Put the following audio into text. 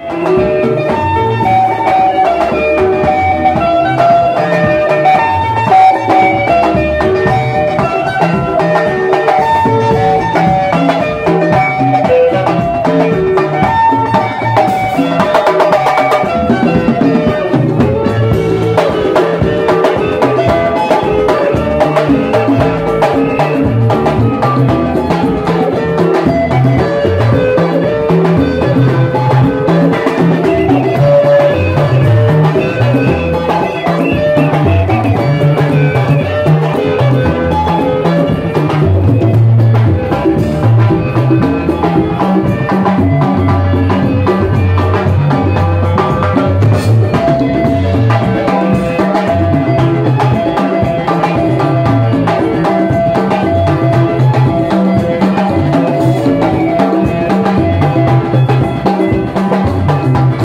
Bye.